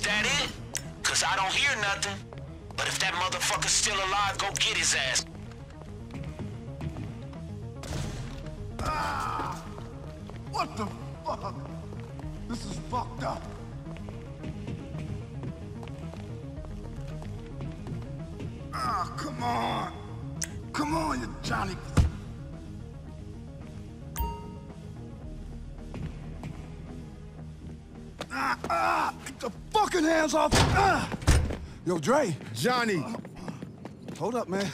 that it? Cause I don't hear nothing. But if that motherfucker's still alive, go get his ass. What the fuck? This is fucked up. Ah, come on. Come on, you Johnny. Ah, ah, get the fucking hands off. Ah. Yo, Dre. Johnny! Hold up, man.